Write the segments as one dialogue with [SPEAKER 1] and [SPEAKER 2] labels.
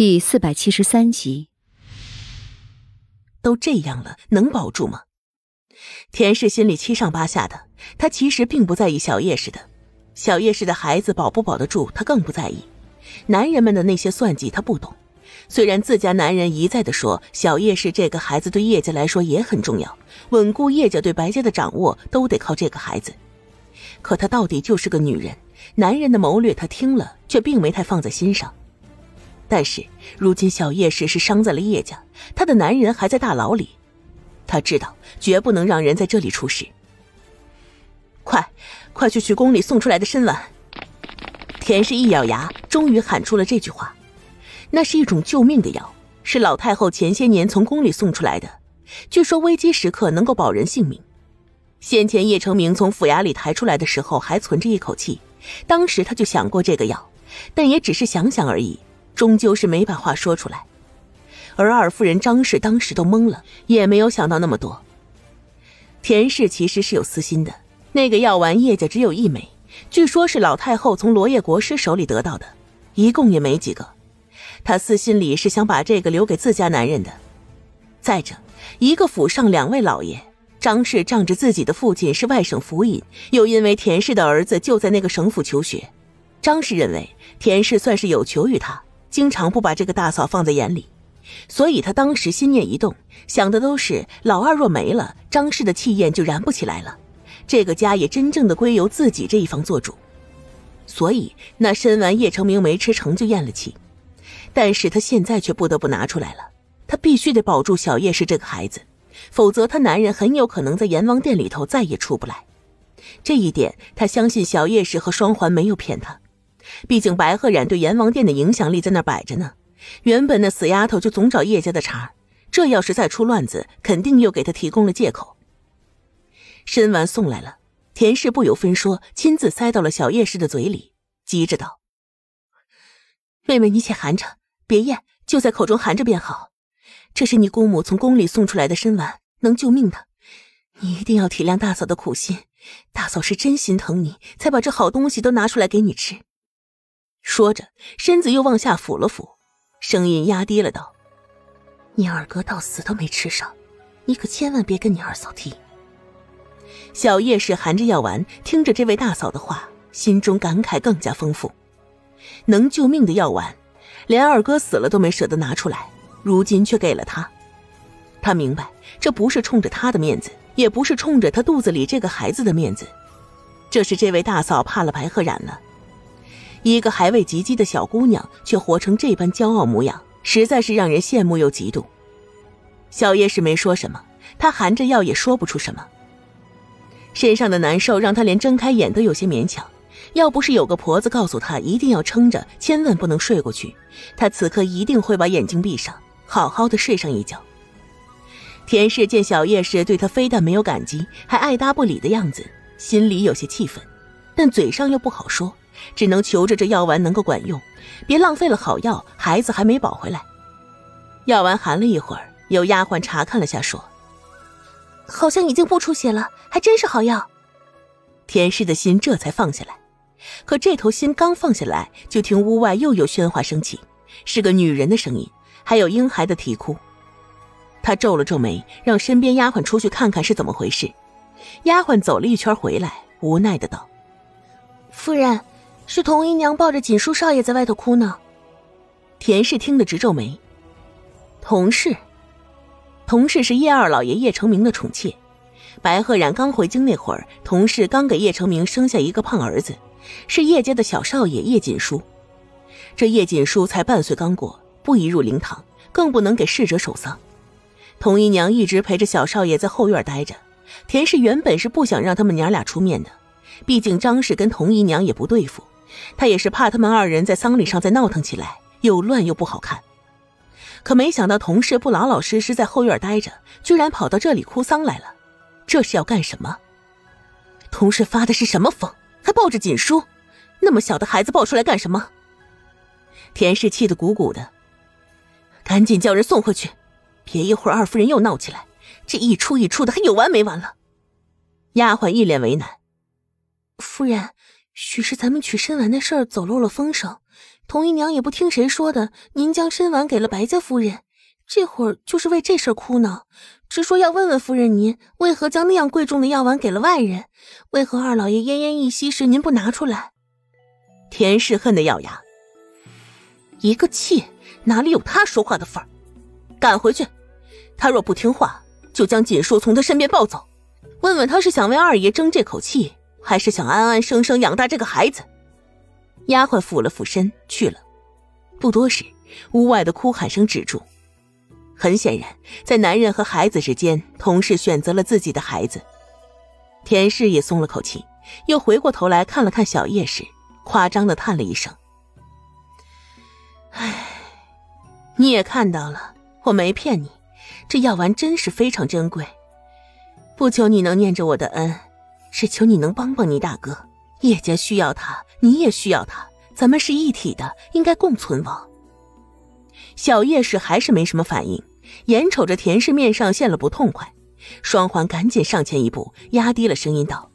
[SPEAKER 1] 第四百七十三集，
[SPEAKER 2] 都这样了，能保住吗？田氏心里七上八下的，他其实并不在意小叶氏的，小叶氏的孩子保不保得住，他更不在意。男人们的那些算计，他不懂。虽然自家男人一再的说小叶氏这个孩子对叶家来说也很重要，稳固叶家对白家的掌握都得靠这个孩子，可她到底就是个女人，男人的谋略她听了却并没太放在心上。但是如今小叶氏是伤在了叶家，她的男人还在大牢里，他知道绝不能让人在这里出事。快，快去取宫里送出来的参丸！田氏一咬牙，终于喊出了这句话。那是一种救命的药，是老太后前些年从宫里送出来的，据说危机时刻能够保人性命。先前叶成明从府衙里抬出来的时候还存着一口气，当时他就想过这个药，但也只是想想而已。终究是没把话说出来，而二夫人张氏当时都懵了，也没有想到那么多。田氏其实是有私心的，那个药丸叶家只有一枚，据说是老太后从罗叶国师手里得到的，一共也没几个。她私心里是想把这个留给自家男人的。再者，一个府上两位老爷，张氏仗着自己的父亲是外省府尹，又因为田氏的儿子就在那个省府求学，张氏认为田氏算是有求于他。经常不把这个大嫂放在眼里，所以他当时心念一动，想的都是老二若没了，张氏的气焰就燃不起来了，这个家也真正的归由自己这一方做主。所以那参丸叶成明没吃成就咽了气，但是他现在却不得不拿出来了，他必须得保住小叶氏这个孩子，否则他男人很有可能在阎王殿里头再也出不来。这一点他相信小叶氏和双环没有骗他。毕竟白鹤染对阎王殿的影响力在那摆着呢，原本那死丫头就总找叶家的茬，这要是再出乱子，肯定又给他提供了借口。参丸送来了，田氏不由分说，亲自塞到了小叶氏的嘴里，急着道：“妹妹，你且含着，别咽，就在口中含着便好。这是你姑母从宫里送出来的参丸，能救命的。你一定要体谅大嫂的苦心，大嫂是真心疼你，才把这好东西都拿出来给你吃。”说着，身子又往下俯了俯，声音压低了道：“你二哥到死都没吃上，你可千万别跟你二嫂提。”小叶氏含着药丸，听着这位大嫂的话，心中感慨更加丰富。能救命的药丸，连二哥死了都没舍得拿出来，如今却给了他。他明白，这不是冲着他的面子，也不是冲着他肚子里这个孩子的面子，这是这位大嫂怕了白鹤染了。一个还未及笄的小姑娘，却活成这般骄傲模样，实在是让人羡慕又嫉妒。小叶氏没说什么，她含着药也说不出什么。身上的难受让她连睁开眼都有些勉强，要不是有个婆子告诉她一定要撑着，千万不能睡过去，她此刻一定会把眼睛闭上，好好的睡上一觉。田氏见小叶氏对她非但没有感激，还爱搭不理的样子，心里有些气愤，但嘴上又不好说。只能求着这药丸能够管用，别浪费了好药，孩子还没保回来。药丸含了一会儿，有丫鬟查看了下，说：“
[SPEAKER 3] 好像已经不出血了，还真是好药。”
[SPEAKER 2] 田氏的心这才放下来。可这头心刚放下来，就听屋外又有喧哗声起，是个女人的声音，还有婴孩的啼哭。他皱了皱眉，让身边丫鬟出去看看是怎么回事。丫鬟走了一圈回来，无奈的道：“
[SPEAKER 3] 夫人。”是童姨娘抱着锦书少爷在外头哭呢。
[SPEAKER 2] 田氏听得直皱眉。童氏，童氏是叶二老爷叶成明的宠妾。白鹤染刚回京那会儿，童氏刚给叶成明生下一个胖儿子，是叶家的小少爷叶锦书。这叶锦书才半岁刚过，不宜入灵堂，更不能给逝者守丧。童姨娘一直陪着小少爷在后院待着。田氏原本是不想让他们娘俩出面的，毕竟张氏跟童姨娘也不对付。他也是怕他们二人在丧礼上再闹腾起来，又乱又不好看。可没想到同事不老老实实在后院待着，居然跑到这里哭丧来了。这是要干什么？同事发的是什么疯？还抱着锦书，那么小的孩子抱出来干什么？田氏气得鼓鼓的，赶紧叫人送回去，别一会儿二夫人又闹起来，这一出一出的还有完没完了？丫鬟一脸为难，
[SPEAKER 3] 夫人。许是咱们取参丸的事儿走漏了风声，童姨娘也不听谁说的，您将参丸给了白家夫人，这会儿就是为这事哭呢，直说要问问夫人您为何将那样贵重的药丸给了外人，为何二老爷奄奄一息时您不拿出来？
[SPEAKER 2] 田氏恨得咬牙，一个妾哪里有他说话的份儿？赶回去，他若不听话，就将锦书从他身边抱走，问问他是想为二爷争这口气，还是想安安生生养大这个孩子。丫鬟俯了俯身去了。不多时，屋外的哭喊声止住。很显然，在男人和孩子之间，同事选择了自己的孩子。田氏也松了口气，又回过头来看了看小叶时。夸张的叹了一声：“唉，你也看到了，我没骗你，这药丸真是非常珍贵。不求你能念着我的恩，只求你能帮帮你大哥。叶家需要他，你也需要他，咱们是一体的，应该共存亡。”小叶氏还是没什么反应，眼瞅着田氏面上现了不痛快，双环赶紧上前一步，压低了声音道：“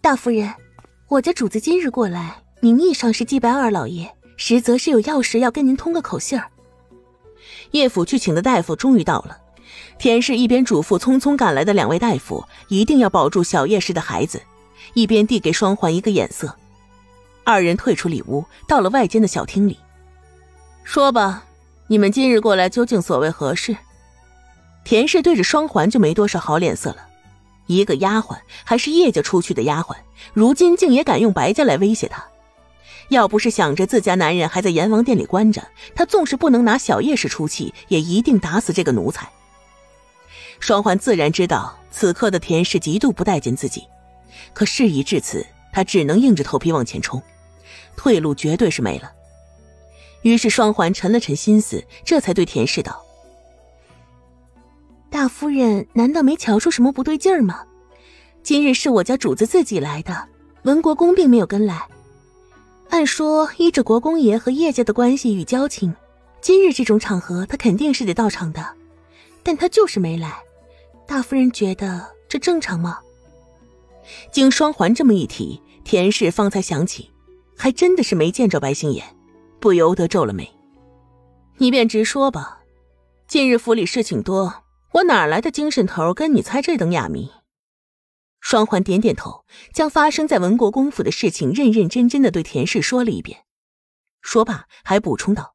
[SPEAKER 3] 大夫人。”我家主子今日过来，名义上是祭拜二老爷，实则是有要事要跟您通个口信儿。
[SPEAKER 2] 叶府去请的大夫终于到了，田氏一边嘱咐匆匆赶来的两位大夫一定要保住小叶氏的孩子，一边递给双环一个眼色。二人退出里屋，到了外间的小厅里。说吧，你们今日过来究竟所为何事？田氏对着双环就没多少好脸色了。一个丫鬟，还是叶家出去的丫鬟，如今竟也敢用白家来威胁他。要不是想着自家男人还在阎王殿里关着，他纵是不能拿小叶氏出气，也一定打死这个奴才。双环自然知道此刻的田氏极度不待见自己，可事已至此，他只能硬着头皮往前冲，退路绝对是没了。于是双环沉了沉心思，这才对田氏道。
[SPEAKER 3] 大夫人难道没瞧出什么不对劲儿吗？今日是我家主子自己来的，文国公并没有跟来。按说依着国公爷和叶家的关系与交情，今日这种场合他肯定是得到场的，但他就是没来。大夫人觉得这正常吗？
[SPEAKER 2] 经双环这么一提，田氏方才想起，还真的是没见着白星眼，不由得皱了眉。你便直说吧，近日府里事情多。我哪来的精神头跟你猜这等哑谜？双环点点头，将发生在文国公府的事情认认真真的对田氏说了一遍。说罢，还补充道：“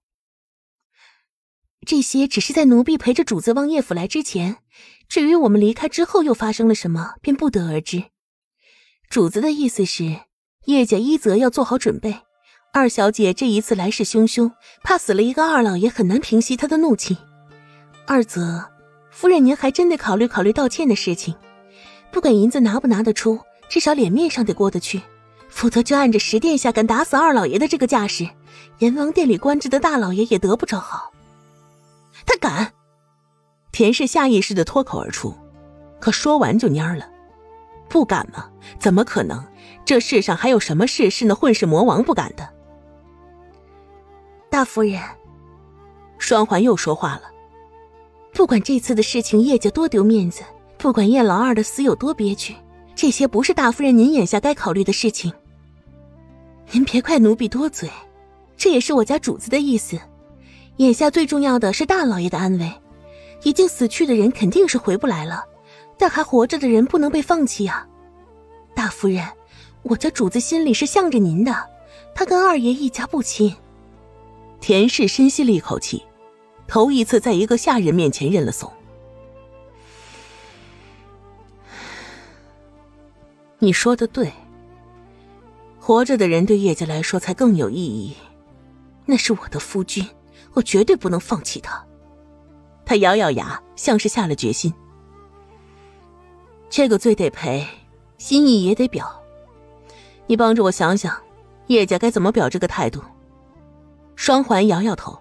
[SPEAKER 3] 这些只是在奴婢陪着主子往叶府来之前，至于我们离开之后又发生了什么，便不得而知。主子的意思是，叶家一则要做好准备，二小姐这一次来势汹汹，怕死了一个二老爷很难平息他的怒气；二则……”夫人，您还真得考虑考虑道歉的事情。不管银子拿不拿得出，至少脸面上得过得去，否则就按着十殿下敢打死二老爷的这个架势，阎王殿里关着的大老爷也得不着好。
[SPEAKER 2] 他敢！田氏下意识的脱口而出，可说完就蔫了。不敢吗？怎么可能？这世上还有什么事是那混世魔王不敢的？
[SPEAKER 3] 大夫人，
[SPEAKER 2] 双环又说话了。
[SPEAKER 3] 不管这次的事情叶家多丢面子，不管叶老二的死有多憋屈，这些不是大夫人您眼下该考虑的事情。您别怪奴婢多嘴，这也是我家主子的意思。眼下最重要的是大老爷的安危，已经死去的人肯定是回不来了，但还活着的人不能被放弃啊！大夫人，我家主子心里是向着您的，他跟二爷一家不亲。
[SPEAKER 2] 田氏深吸了一口气。头一次在一个下人面前认了怂。你说的对，活着的人对叶家来说才更有意义。那是我的夫君，我绝对不能放弃他。他咬咬牙，像是下了决心。这个罪得赔，心意也得表。你帮着我想想，叶家该怎么表这个态度？双环摇摇头。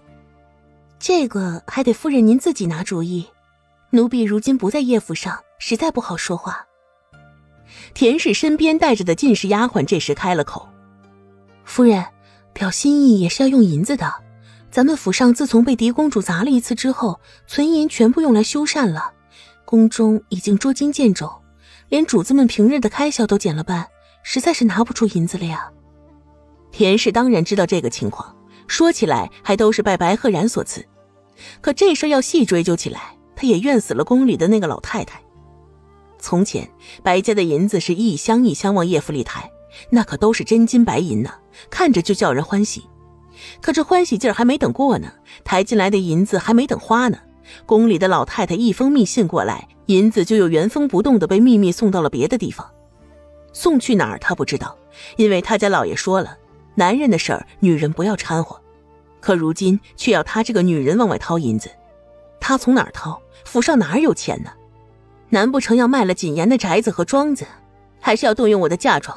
[SPEAKER 3] 这个还得夫人您自己拿主意，奴婢如今不在叶府上，实在不好说话。
[SPEAKER 2] 田氏身边带着的进士丫鬟这时开了口：“
[SPEAKER 3] 夫人，表心意也是要用银子的。咱们府上自从被狄公主砸了一次之后，存银全部用来修缮了，宫中已经捉襟见肘，连主子们平日的开销都减了半，实在是拿不出银子了呀。”
[SPEAKER 2] 田氏当然知道这个情况。
[SPEAKER 4] 说起来还都是拜白鹤然所赐。可这事要细追究起来，他也怨死了宫里的那个老太太。从前白家的银子是一箱一箱往叶府里抬，那可都是真金白银呢，看着就叫人欢喜。可这欢喜劲儿还没等过呢，抬进来的银子还没等花呢，宫里的老太太一封密信过来，银子就又原封不动的被秘密送到了别的地方。送去哪儿他不知道，因为他家老爷说了，男人的事儿女人不要掺和。可如今却要他这个女人往外掏银子，他从哪儿掏？府上哪儿有钱呢？难不成要卖了谨言的宅子和庄子，还是要动用我的嫁妆？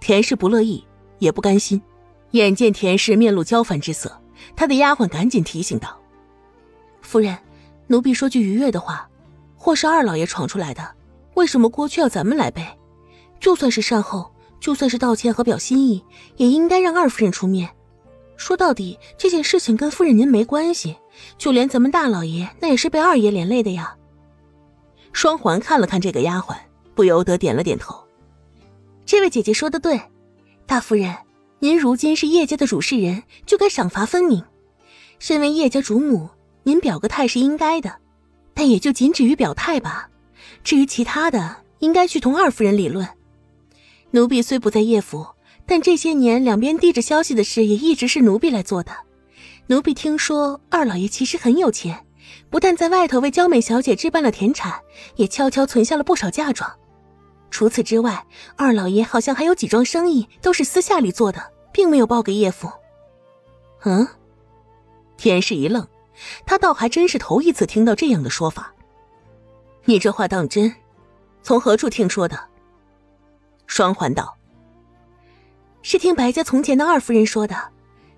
[SPEAKER 4] 田氏不乐意，也不甘心。眼见田氏面露焦烦之色，他的丫鬟赶紧提醒道：“
[SPEAKER 2] 夫人，奴婢说句愉悦的话，或是二老爷闯出来的，为什么锅却要咱们来背？就算是善后，就算是道歉和表心意，也应该让二夫人出面。说到底，这件事情跟夫人您没关系，就连咱们大老爷，那也是被二爷连累的呀。”
[SPEAKER 4] 双环看了看这个丫鬟，不由得点了点头。
[SPEAKER 2] 这位姐姐说的对，大夫人，您如今是叶家的主事人，就该赏罚分明。身为叶家主母，您表个态是应该的，但也就仅止于表态吧。至于其他的，应该去同二夫人理论。奴婢虽不在叶府，但这些年两边递着消息的事，也一直是奴婢来做的。奴婢听说二老爷其实很有钱。不但在外头为娇美小姐置办了田产，也悄悄存下了不少嫁妆。除此之外，二老爷好像还有几桩生意都是私下里做的，并没有报给叶府。
[SPEAKER 4] 嗯，田氏一愣，他倒还真是头一次听到这样的说法。你这话当真？从何处听说的？双环道：“
[SPEAKER 2] 是听白家从前的二夫人说的，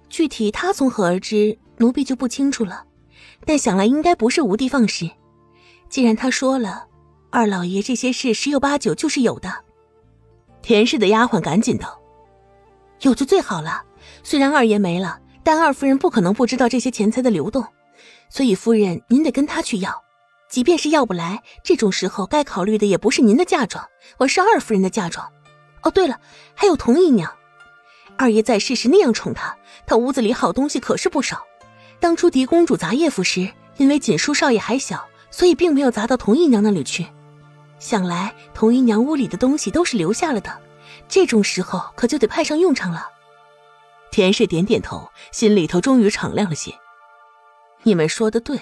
[SPEAKER 2] 具体他从何而知，奴婢就不清楚了。”但想来应该不是无的放矢，既然他说了，二老爷这些事十有八九就是有的。
[SPEAKER 4] 田氏的丫鬟赶紧道：“
[SPEAKER 2] 有就最好了。虽然二爷没了，但二夫人不可能不知道这些钱财的流动，所以夫人您得跟他去要。即便是要不来，这种时候该考虑的也不是您的嫁妆，而是二夫人的嫁妆。哦，对了，还有童姨娘，二爷在世时那样宠她，她屋子里好东西可是不少。”当初狄公主砸叶府时，因为锦书少爷还小，所以并没有砸到童姨娘那里去。想来童姨娘屋里的东西都是留下了的，这种时候可就得派上用场了。
[SPEAKER 4] 田氏点点头，心里头终于敞亮了些。你们说的对，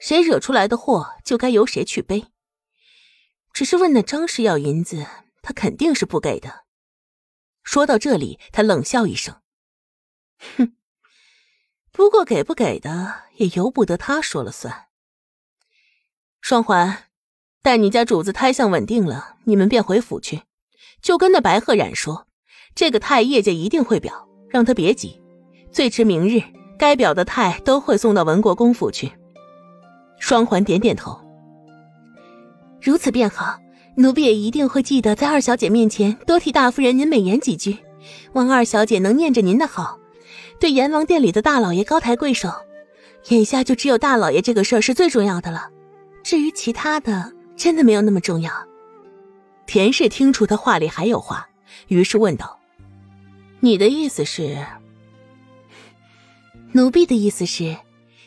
[SPEAKER 4] 谁惹出来的祸就该由谁去背。只是问那张氏要银子，他肯定是不给的。说到这里，他冷笑一声，哼。不过给不给的也由不得他说了算。双环，待你家主子胎相稳定了，你们便回府去，就跟那白鹤染说，这个太叶家一定会表，让他别急，最迟明日该表的胎都会送到文国公府去。双环点点头，
[SPEAKER 2] 如此便好，奴婢也一定会记得在二小姐面前多替大夫人您美言几句，望二小姐能念着您的好。对阎王殿里的大老爷高抬贵手，眼下就只有大老爷这个事儿是最重要的了。至于其他的，真的没有那么重要。
[SPEAKER 4] 田氏听出他话里还有话，于是问道：“你的意思是？”
[SPEAKER 2] 奴婢的意思是，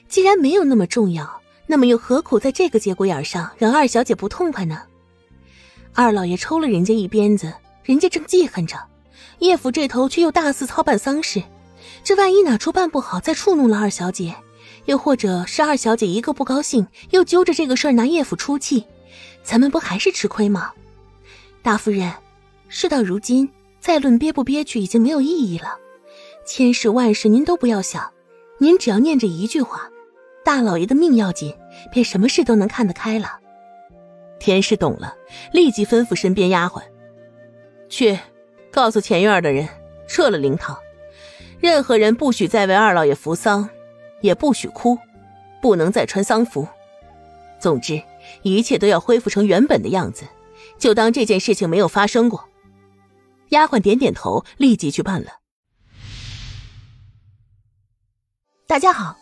[SPEAKER 2] 既然没有那么重要，那么又何苦在这个节骨眼上让二小姐不痛快呢？二老爷抽了人家一鞭子，人家正记恨着，叶府这头却又大肆操办丧事。这万一哪处办不好，再触怒了二小姐，又或者是二小姐一个不高兴，又揪着这个事儿拿叶府出气，咱们不还是吃亏吗？大夫人，事到如今，再论憋不憋屈已经没有意义了。千事万事您都不要想，您只要念着一句话：“大老爷的命要紧”，便什么事都能看得开了。
[SPEAKER 4] 田氏懂了，立即吩咐身边丫鬟：“去，告诉前院的人撤了灵堂。”任何人不许再为二老爷扶丧，也不许哭，不能再穿丧服。总之，一切都要恢复成原本的样子，就当这件事情没有发生过。丫鬟点点头，立即去办了。
[SPEAKER 2] 大家好，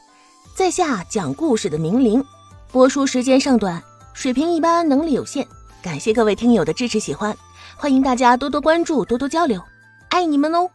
[SPEAKER 2] 在下讲故事的明灵，播出时间尚短，水平一般，能力有限，感谢各位听友的支持喜欢，欢迎大家多多关注，多多交流，爱你们哦。